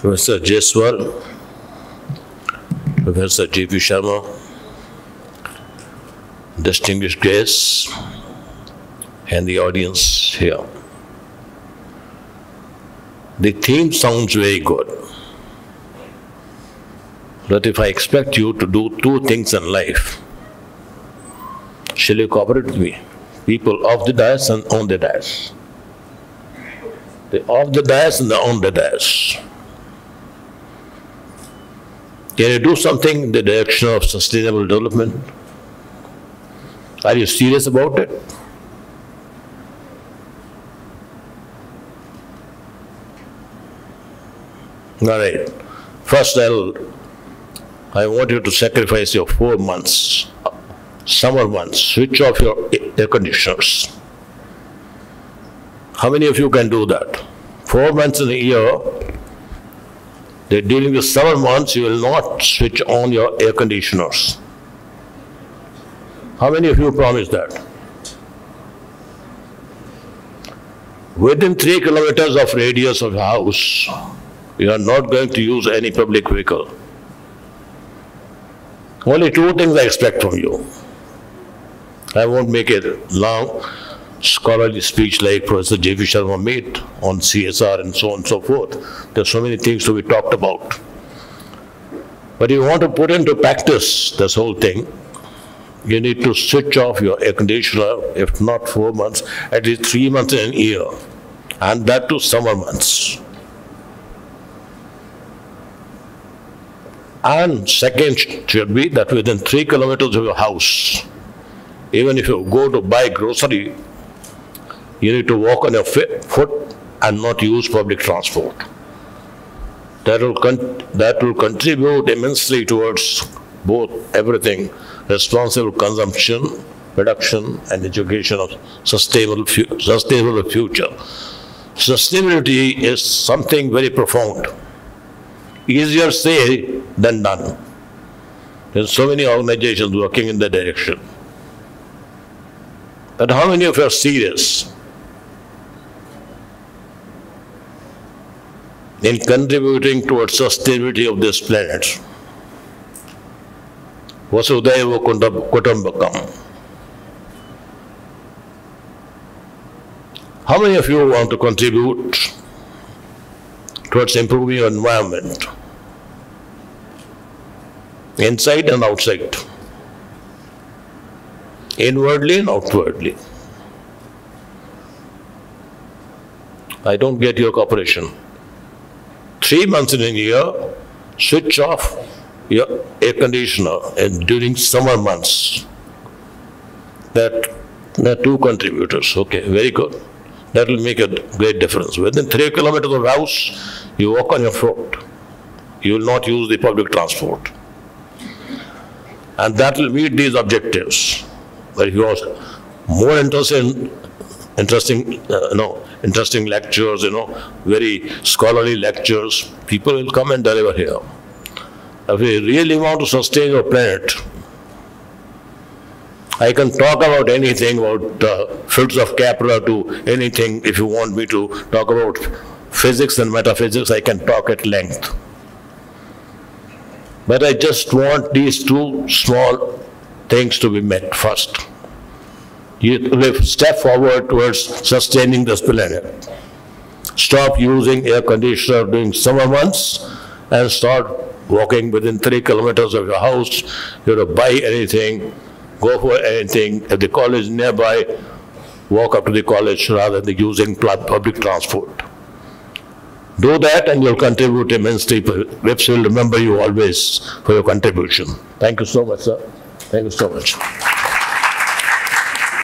Professor Jaiswal, Professor J.P. Sharma, distinguished guests, and the audience here. The theme sounds very good. But if I expect you to do two things in life, shall you cooperate with me? People off the dais and on the dais. The off the dais and the on the dais. Can you do something in the direction of sustainable development? Are you serious about it? All right. First, I'll, I want you to sacrifice your four months, summer months, switch off your air conditioners. How many of you can do that? Four months in a year, that during the summer months, you will not switch on your air conditioners. How many of you promise that? Within three kilometers of radius of house, you are not going to use any public vehicle. Only two things I expect from you. I won't make it long scholarly speech like Professor J.P. Sharma made on CSR and so on and so forth. There are so many things to be talked about. But if you want to put into practice this whole thing, you need to switch off your air conditioner, if not four months, at least three months in a year, and that to summer months. And second should be that within three kilometers of your house, even if you go to buy grocery, you need to walk on your foot and not use public transport. That will, that will contribute immensely towards both everything, responsible consumption, production, and education of sustainable, fu- sustainable future. Sustainability is something very profound. Easier said than done. There's so many organizations working in that direction. But how many of you are serious in contributing towards sustainability of this planet? Vasudhaiva Kutumbakam. How many of you want to contribute towards improving your environment? Inside and outside. Inwardly and outwardly. I don't get your cooperation. Three months in a year, switch off your air conditioner and during summer months. That there are two contributors. Okay, very good. That will make a great difference. Within three kilometers of house, you walk on your foot. You will not use the public transport. And that will meet these objectives. But if you are more interested in interesting, uh, you know, interesting lectures, you know, very scholarly lectures, people will come and deliver here. If we really want to sustain our planet, I can talk about anything, about uh, fields of Kepler to anything. If you want me to talk about physics and metaphysics, I can talk at length. But I just want these two small things to be met first. Step forward towards sustaining this planet. Stop using air conditioner during summer months and start walking within three kilometers of your house. You to buy anything, go for anything. If the college is nearby, walk up to the college rather than using public transport. Do that and you'll contribute immensely. VIPS will remember you always for your contribution. Thank you so much, sir. Thank you so much.